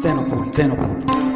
ゼノポイゼノポイ